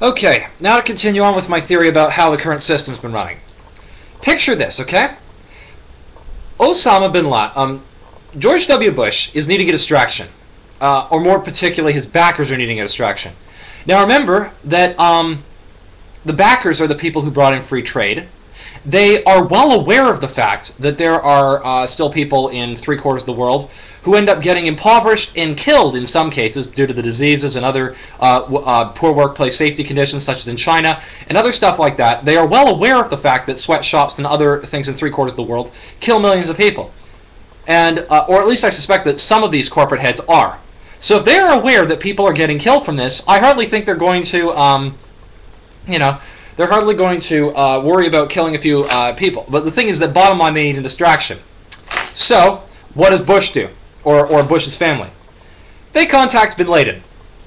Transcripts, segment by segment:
Okay, now to continue on with my theory about how the current system's been running. Picture this, okay? Osama bin Laden, um, George W. Bush is needing a distraction, uh, or more particularly, his backers are needing a distraction. Now remember that um, the backers are the people who brought in free trade. They are well aware of the fact that there are uh, still people in three quarters of the world who end up getting impoverished and killed in some cases due to the diseases and other uh, uh, poor workplace safety conditions, such as in China and other stuff like that. They are well aware of the fact that sweatshops and other things in three quarters of the world kill millions of people. And, uh, or at least I suspect that some of these corporate heads are. So if they are aware that people are getting killed from this, I hardly think they're going to, um, you know, they're hardly going to uh, worry about killing a few uh, people. But the thing is that bottom line, they need a distraction. So, what does Bush do? Or, or Bush's family? They contact Bin Laden.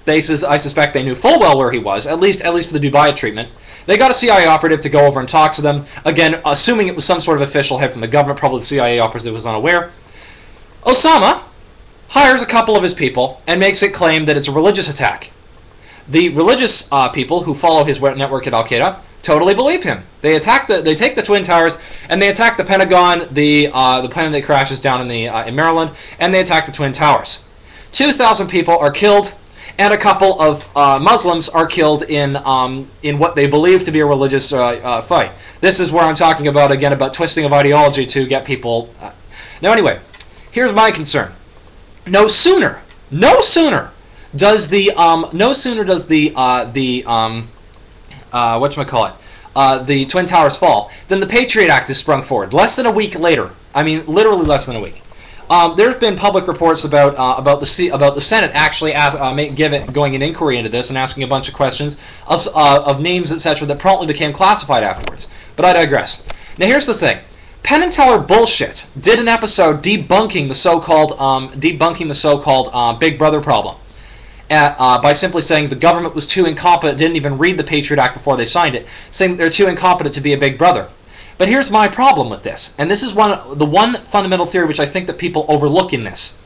They says, I suspect they knew full well where he was, at least at least for the Dubai treatment. They got a CIA operative to go over and talk to them. Again, assuming it was some sort of official head from the government, probably the CIA operative was unaware. Osama hires a couple of his people and makes it claim that it's a religious attack. The religious uh, people who follow his network at Al Qaeda totally believe him. They attack the, they take the twin towers and they attack the Pentagon, the uh, the plane that crashes down in the uh, in Maryland, and they attack the twin towers. Two thousand people are killed, and a couple of uh, Muslims are killed in um, in what they believe to be a religious uh, uh, fight. This is where I'm talking about again about twisting of ideology to get people. Uh, now, anyway, here's my concern. No sooner, no sooner does the um, no sooner does the uh, the um, uh, what call it uh, the twin towers fall then the Patriot Act is sprung forward. Less than a week later I mean literally less than a week. Um, there have been public reports about uh, about the C- about the Senate actually ask, uh, make, going an inquiry into this and asking a bunch of questions of, uh, of names etc that promptly became classified afterwards. But I digress. Now here's the thing. Penn and Teller bullshit did an episode debunking the so-called um, debunking the so-called uh, Big Brother problem at, uh, by simply saying the government was too incompetent, didn't even read the Patriot Act before they signed it, saying they're too incompetent to be a big brother. But here's my problem with this, and this is one the one fundamental theory which I think that people overlook in this.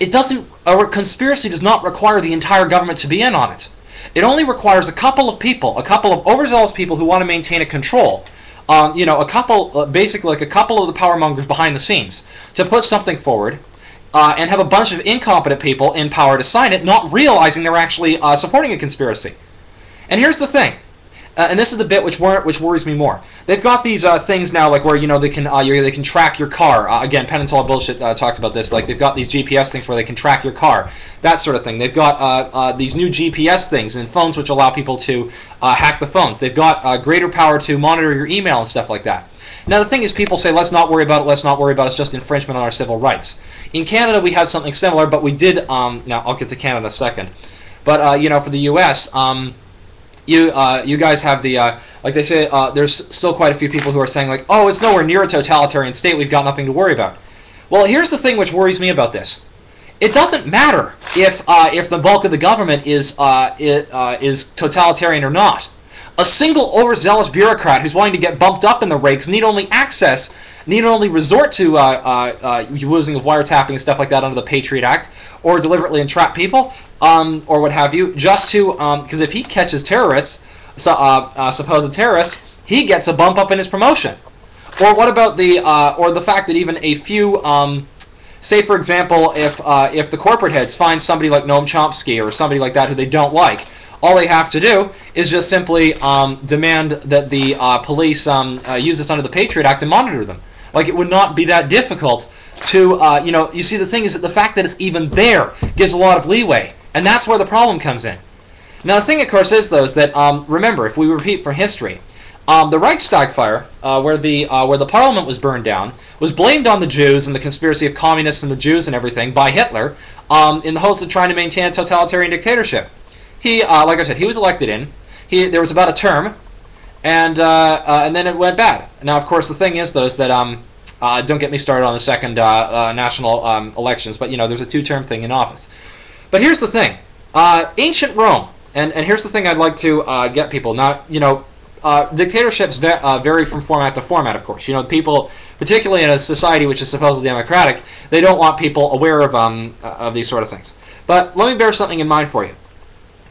It doesn't, a conspiracy does not require the entire government to be in on it. It only requires a couple of people, a couple of overzealous people who want to maintain a control. Um, you know, a couple, uh, basically like a couple of the power mongers behind the scenes, to put something forward uh, and have a bunch of incompetent people in power to sign it, not realizing they're actually uh, supporting a conspiracy. And here's the thing, uh, and this is the bit which wor- which worries me more. They've got these uh, things now, like where you know they can uh, they can track your car. Uh, again, Penn and Teller bullshit talked about this. Like they've got these GPS things where they can track your car, that sort of thing. They've got these new GPS things in phones which allow people to hack the phones. They've got greater power to monitor your email and stuff like that. Now, the thing is, people say, let's not worry about it, let's not worry about it, it's just infringement on our civil rights. In Canada, we have something similar, but we did, um, now I'll get to Canada second. But, uh, you know, for the U.S., um, you, uh, you guys have the, uh, like they say, uh, there's still quite a few people who are saying, like, oh, it's nowhere near a totalitarian state, we've got nothing to worry about. Well, here's the thing which worries me about this. It doesn't matter if, uh, if the bulk of the government is, uh, is totalitarian or not a single overzealous bureaucrat who's wanting to get bumped up in the ranks need only access, need only resort to uh, uh, uh, using of wiretapping and stuff like that under the Patriot Act, or deliberately entrap people, um, or what have you, just to because um, if he catches terrorists, so, uh, uh, supposed terrorists, he gets a bump up in his promotion. Or what about the uh, or the fact that even a few um, say for example if if the corporate heads find somebody like Noam Chomsky or somebody like that who they don't like all they have to do is just simply um, demand that the uh, police um, uh, use this under the Patriot Act and monitor them. Like it would not be that difficult to, uh, you know, you see the thing is that the fact that it's even there gives a lot of leeway. And that's where the problem comes in. Now the thing, of course, is though, is that um, remember, if we repeat from history, um, the Reichstag fire, uh, where the uh, where the parliament was burned down, was blamed on the Jews and the conspiracy of communists and the Jews and everything by Hitler, um, in the hopes of trying to maintain a totalitarian dictatorship. He, uh, like I said, he was elected in. He there was about a term, and uh, uh, and then it went bad. Now, of course, the thing is, though, is that um, uh, don't get me started on the second uh, national um, elections, but you know, there's a two-term thing in office. But here's the thing: ancient Rome, and and here's the thing I'd like to get people. Now, you know, dictatorships vary from format to format. Of course, you know, people, particularly in a society which is supposedly democratic, they don't want people aware of um, of these sort of things. But let me bear something in mind for you.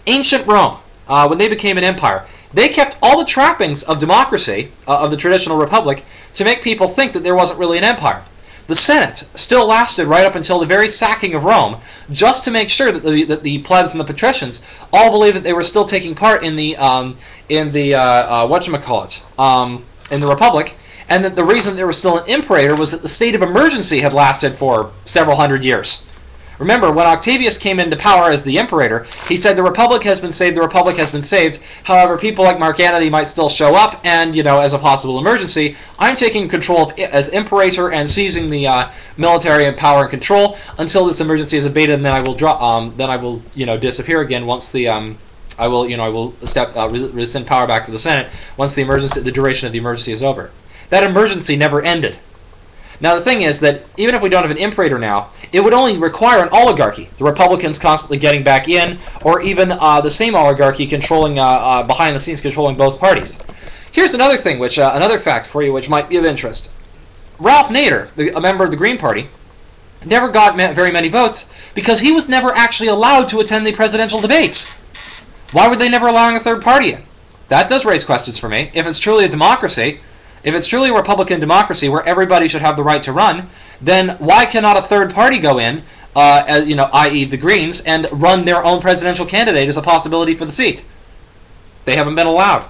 Ancient Rome. uh, when they became an empire, they kept all the trappings of democracy, uh, of the traditional republic, to make people think that there wasn't really an empire. The Senate still lasted right up until the very sacking of Rome, just to make sure that the, that the plebs and the patricians all believed that they were still taking part in the um, in the uh, uh, whatchamacallit, um, in the republic, and that the reason there was still an imperator was that the state of emergency had lasted for several hundred years. Remember, when Octavius came into power as the imperator, he said the republic has been saved, the republic has been saved. However, people like Mark Antony might still show up, and you know, as a possible emergency, I'm taking control of as imperator and seizing the uh, military and power and control until this emergency is abated, and then I will drop. Um, then I will, you know, disappear again once the um, I will, you know, I will step uh, power back to the Senate once the emergency, the duration of the emergency is over. That emergency never ended. Now, the thing is that even if we don't have an imperator now, it would only require an oligarchy. The Republicans constantly getting back in, or even uh, the same oligarchy controlling, uh, uh, behind the scenes, controlling both parties. Here's another thing, which uh, another fact for you, which might be of interest. Ralph Nader, the, a member of the Green Party, never got very many votes because he was never actually allowed to attend the presidential debates. Why were they never allowing a third party in? That does raise questions for me. If it's truly a democracy, if it's truly a Republican democracy where everybody should have the right to run, then why cannot a third party go in, uh, as, you know, i.e. the Greens, and run their own presidential candidate as a possibility for the seat? They haven't been allowed.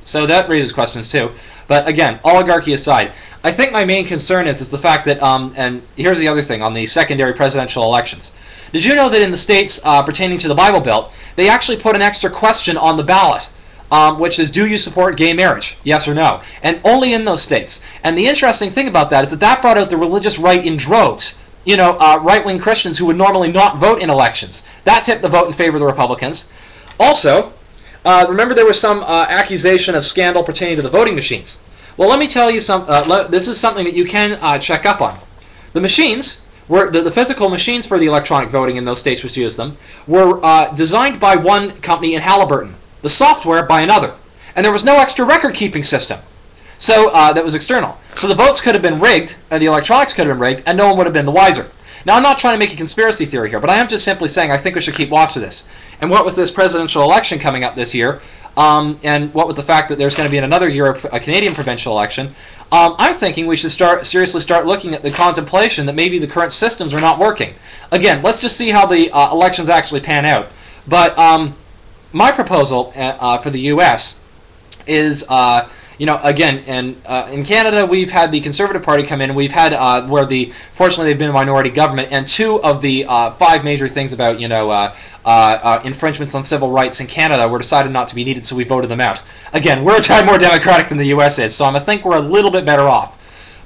So that raises questions too. But again, oligarchy aside, I think my main concern is, is the fact that, um, and here's the other thing on the secondary presidential elections. Did you know that in the states uh, pertaining to the Bible Belt, they actually put an extra question on the ballot um, which is do you support gay marriage? Yes or no? And only in those states. And the interesting thing about that is that that brought out the religious right in droves. You know, uh, right wing Christians who would normally not vote in elections. That tipped the vote in favor of the Republicans. Also, uh, remember there was some uh, accusation of scandal pertaining to the voting machines. Well, let me tell you some. Uh, this is something that you can uh, check up on. The machines were the, the, physical machines for the electronic voting in those states which used them were uh, designed by one company in Halliburton the software by another. And there was no extra record keeping system. So uh, that was external. So the votes could have been rigged, and the electronics could have been rigged, and no one would have been the wiser. Now, I'm not trying to make a conspiracy theory here, but I am just simply saying I think we should keep watch of this. And what with this presidential election coming up this year, um, and what with the fact that there's going to be another year a Canadian provincial election, um, I'm thinking we should start seriously start looking at the contemplation that maybe the current systems are not working. Again, let's just see how the uh, elections actually pan out. But um, my proposal uh, uh, for the U.S. is, uh, you know, again, in uh, in Canada, we've had the Conservative Party come in. We've had uh, where the fortunately they've been a minority government, and two of the uh, five major things about you know infringements on civil rights in Canada were decided not to be needed, so we voted them out. Again, we're a tad more democratic than the U.S. is, so I think we're a little bit better off.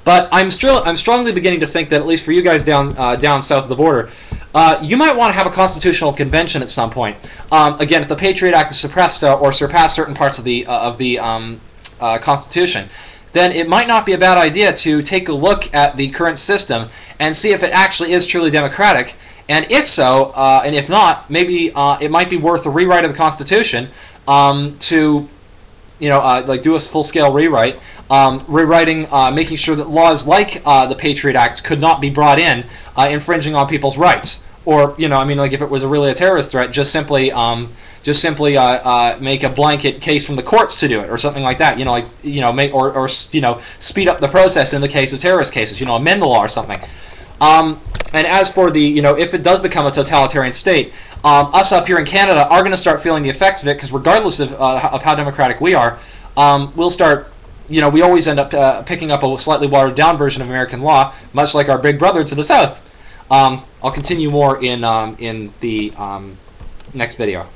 But I'm still I'm strongly beginning to think that at least for you guys down down south of the border, uh, you might want to have a constitutional convention at some point. Um, again, if the Patriot Act is suppressed uh, or surpassed certain parts of the uh, of the um, uh, Constitution, then it might not be a bad idea to take a look at the current system and see if it actually is truly democratic. And if so, uh, and if not, maybe it might be worth a rewrite of the Constitution um, to you know, uh, like do a full-scale rewrite, um, rewriting, uh, making sure that laws like uh, the Patriot Act could not be brought in, infringing on people's rights or you know, I mean, like if it was really a terrorist threat, just simply um, just simply uh, uh, make a blanket case from the courts to do it, or something like that. You know, like you know, make or, or you know, speed up the process in the case of terrorist cases. You know, amend the law or something. Um, and as for the, you know, if it does become a totalitarian state, um, us up here in Canada are going to start feeling the effects of it because regardless of, uh, of how democratic we are, um, we'll start, you know, we always end up uh, picking up a slightly watered down version of American law, much like our big brother to the south. Um, I'll continue more in, um, in the um, next video.